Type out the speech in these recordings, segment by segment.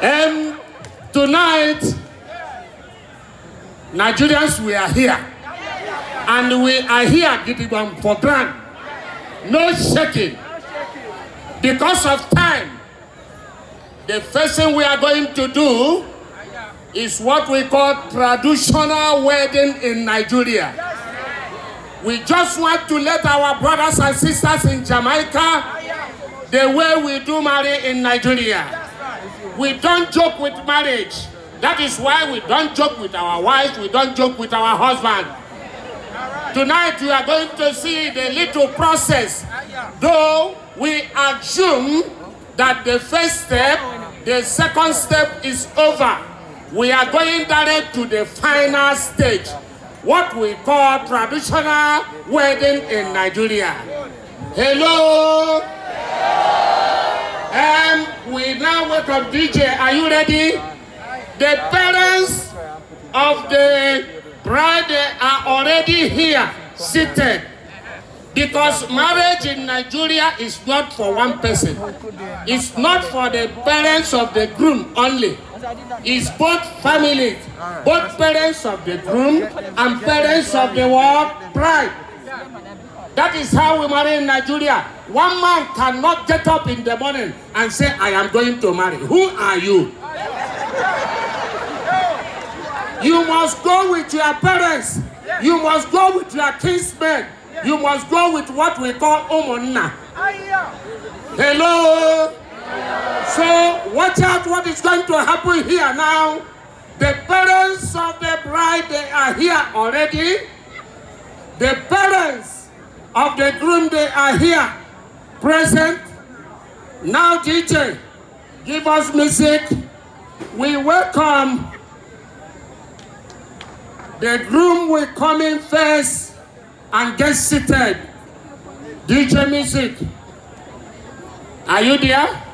Um, tonight, Nigerians, we are here. And we are here, Gidigam, for grand. No shaking. Because of time, the first thing we are going to do is what we call traditional wedding in Nigeria. We just want to let our brothers and sisters in Jamaica the way we do marry in Nigeria. We don't joke with marriage. That is why we don't joke with our wives, we don't joke with our husband. Tonight you are going to see the little process. Though we assume that the first step, the second step is over. We are going direct to the final stage, what we call traditional wedding in Nigeria. Hello? And we now welcome DJ. Are you ready? The parents of the bride are already here, seated. Because marriage in Nigeria is not for one person. It's not for the parents of the groom only. It's both families, both parents of the groom and parents of the what? Bride. That is how we marry in Nigeria. One man cannot get up in the morning and say, I am going to marry. Who are you? You must go with your parents. You must go with your kinsmen. You must go with what we call umunna. Hello? So watch out what is going to happen here now. The parents of the bride, they are here already. The parents of the groom, they are here present. Now, DJ, give us music. We welcome the groom will come in first and get seated. DJ music. Are you there?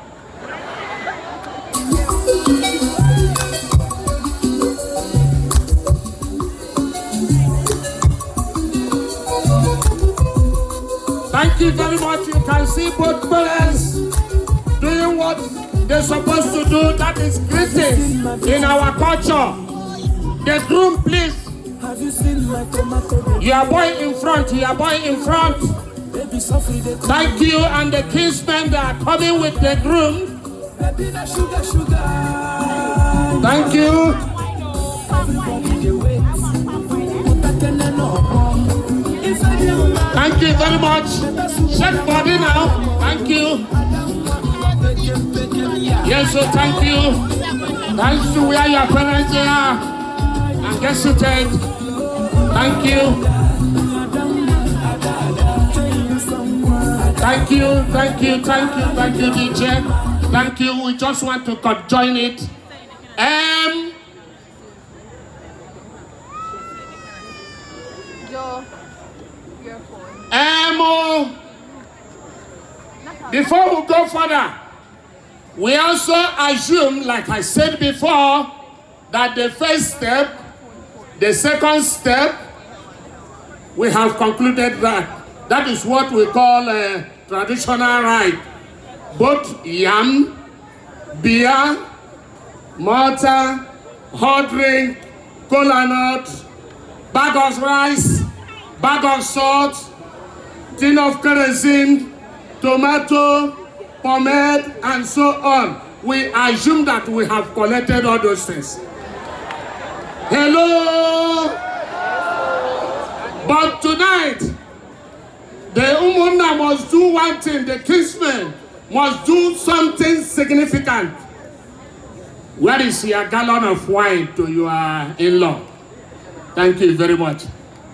You very much. You can see both parents doing what they're supposed to do. That is greeting in our culture. The groom, please. Have you seen my? Your boy in front. Your boy in front. Baby, softly they call Thank you and the kinsmen that are coming with the groom. Baby, that sugar, sugar. Thank you. Thank you very much. Shake body now. Thank you. Yes, so thank you. Thanks to where your parents are. And get seated. Thank you. Thank you, thank you, thank you, thank you, DJ. Thank you. We just want to conjoin it. Um, before we go further, we also assume, like I said before, that the first step, the second step, we have concluded that. That is what we call a traditional rite. Both yam, beer, mortar, hot drink, cola nut, bag of rice, bag of salt, tin of kerosene, tomato, pomade, and so on. We assume that we have collected all those things. Hello? But tonight, the Umunna must do one thing, the kinsmen must do something significant. Where is your gallon of wine to your in-law? Thank you very much.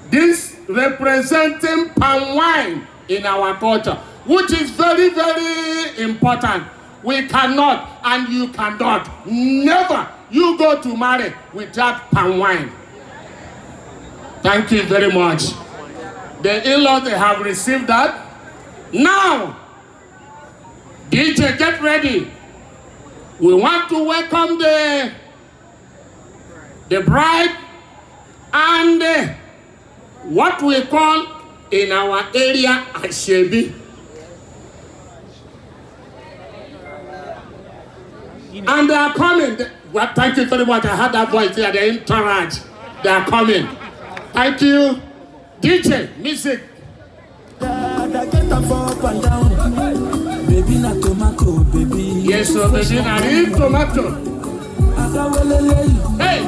This representing palm wine in our culture, which is very, very important. We cannot and you cannot, never you go to marry without palm wine. Thank you very much. The in-law, they have received that. Now, DJ, get ready. We want to welcome the, the bride and uh, what we call in our area Ashebi. And they are coming. Well, thank you very much. I heard that voice there. They're in Taraj. They are coming. Thank you. DJ, music. Baby na tomato, baby. Yes, so baby, now eat tomato. Hey.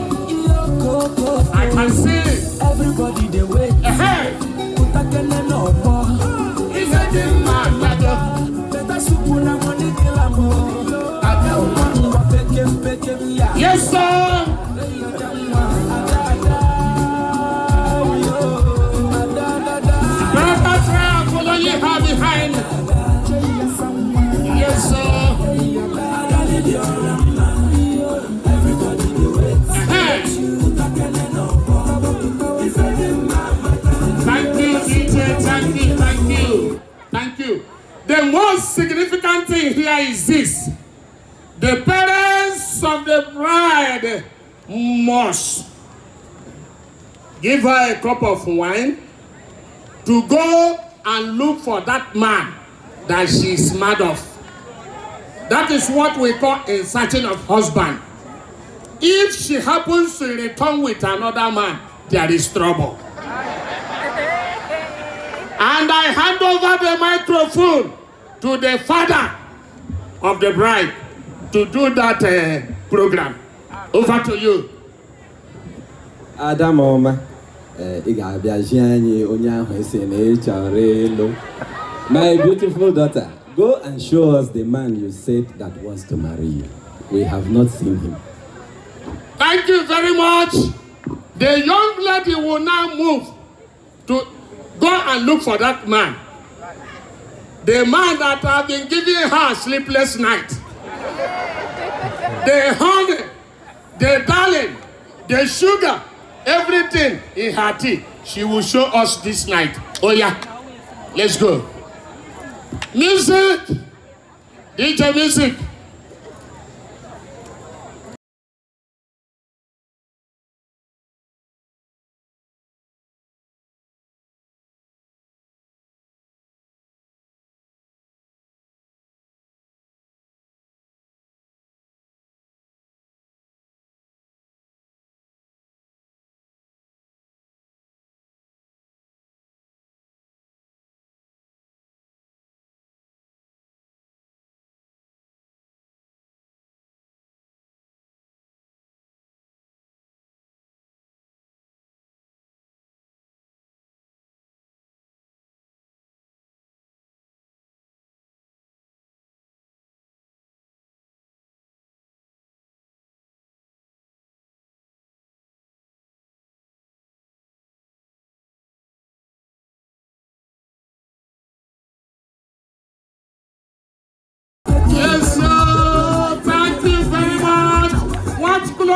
I can see it. Everybody dey wait. Hey, Kutakene no more. it's a thing, man. Like, Better soup na money here is this. The parents of the bride must give her a cup of wine to go and look for that man that she is mad of. That is what we call a searching of husband. If she happens to return with another man, there is trouble. And I hand over the microphone to the father of the bride to do that uh, program. Over to you. Adam ee ị ga-abịa zi anyị onye ahụ esi na ị chọrọ ịlụ my beautiful daughter go and show us the man you said that wants to marry you we have not seen him Thank you very much. The young lady will now move to go and look for that man. The man that have been giving her sleepless night. The honey, the darling, the sugar, everything in her tea. She will show us this night. Oh yeah, let's go. Music, DJ music.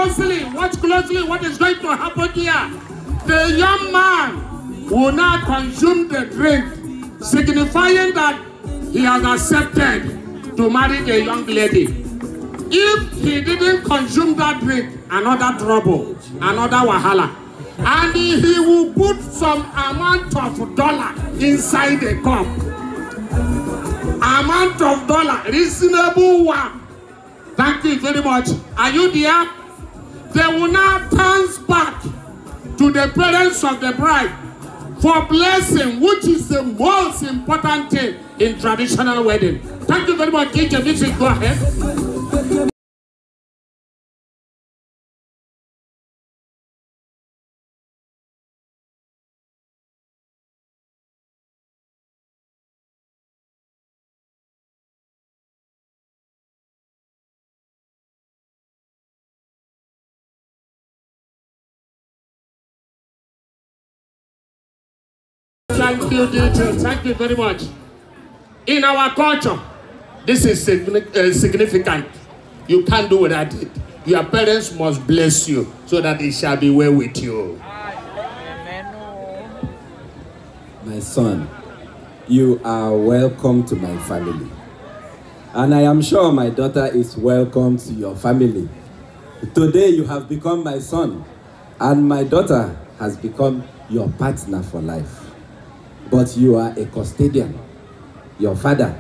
Closely. Watch closely what is going to happen here. The young man will now consume the drink, signifying that he has accepted to marry the young lady. If he didn't consume that drink, another trouble, another wahala. And he will put some amount of dollar inside the cup amount of dollar reasonable one thank you very much are you there they will now turn back to the parents of the bride for blessing which is the most important thing in traditional wedding thank you very much dj music go ahead. Thank you, DJ. Thank you very much. In our culture, this is uh, significant. You can't do without it. Your parents must bless you so that it shall be well with you. my son you are welcome to my family and i am sure my daughter is welcome to your family today you have become my son and my daughter has become your partner for life but you are a custodian your father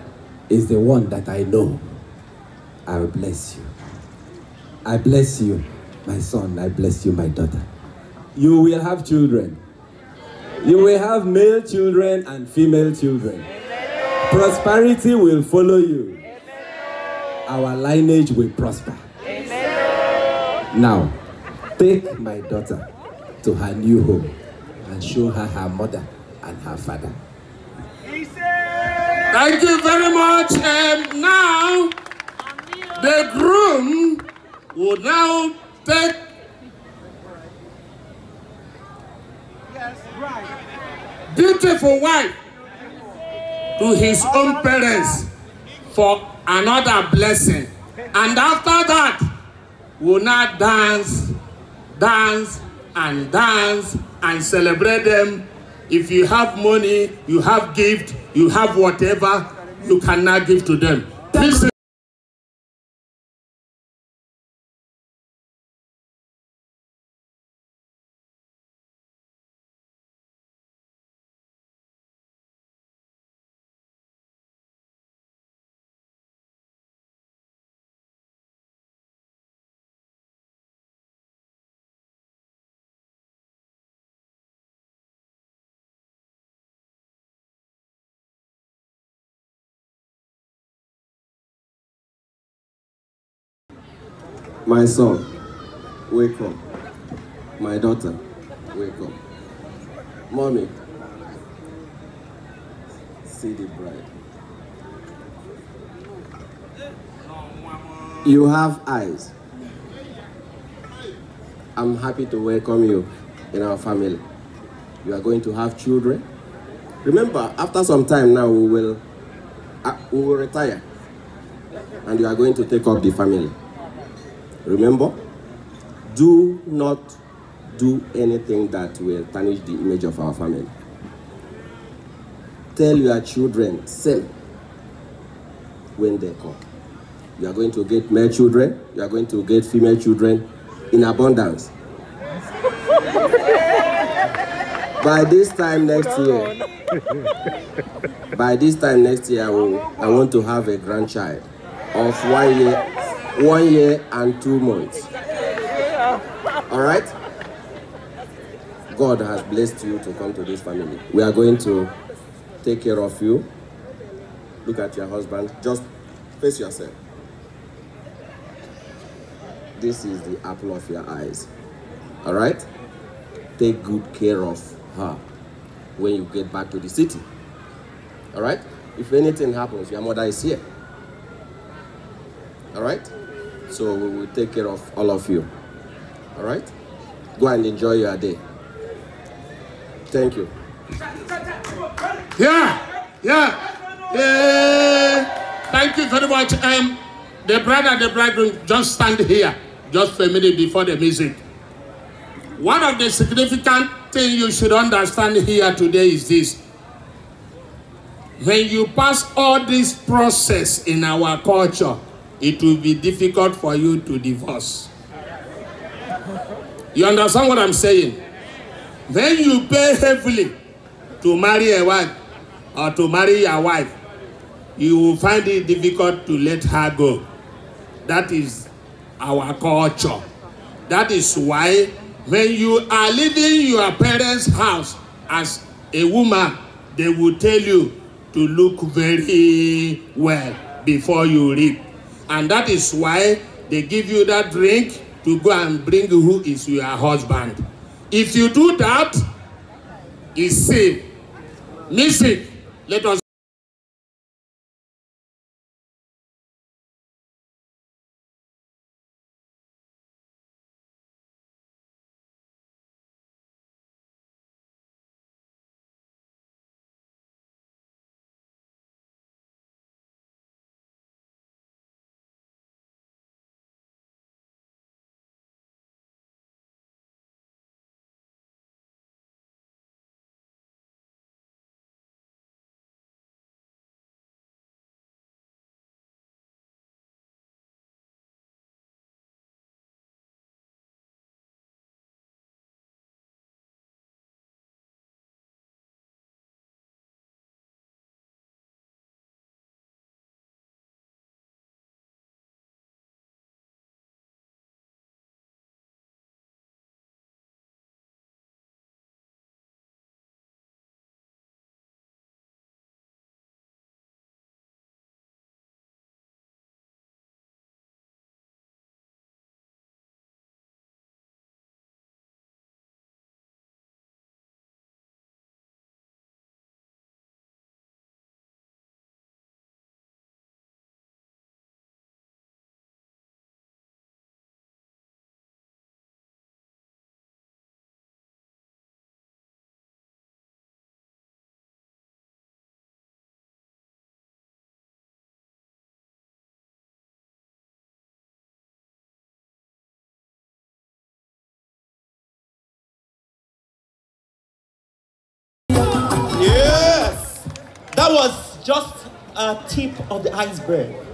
is the one that i know i will bless you I bless you, my son. I bless you, my daughter. You will have children. You will have male children and female children. Prosperity will follow you. Our lineage will prosper. Now, take my daughter to her new home and show her her mother and her father. Thank you very much. Um, now, the groom will now take beautiful wife to his own parents for another blessing. And after that, will now dance, dance, and dance and celebrate them. If you have money, you have gift, you have whatever, you cannot give to them. Please. My son, wake up. My daughter, wake up. Mommy, see the bride. You have eyes. I'm happy to welcome you in our family. You are going to have children. Remember, after some time now, we will, uh, we will retire. And you are going to take up the family. Remember, do not do anything that will tarnish the image of our family. Tell your children, same when they come. You are going to get male children, you are going to get female children in abundance. By this time next year, by this time next year, I, will, I want to have a grandchild of one year, one year and two months. All right? God has blessed you to come to this family. We are going to take care of you. Look at your husband. Just face yourself. This is the apple of your eyes. All right? Take good care of her when you get back to the city. All right? If anything happens, your mother is here. All right? So we will take care of all of you. All right? Go and enjoy your day. Thank you. Yeah, yeah, yeah. Thank you very much. Um, the bride and the bridegroom just stand here, just for a minute before the music. One of the significant things you should understand here today is this. When you pass all this process in our culture, it will be difficult for you to divorce. You understand what I'm saying? When you pay heavily to marry a wife or to marry your wife, you will find it difficult to let her go. That is our culture. That is why when you are leaving your parents' house as a woman, they will tell you to look very well before you leave. And that is why they give you that drink to go and bring who is your husband. If you do that, it's safe. Music, let us. That was just a tip of the iceberg.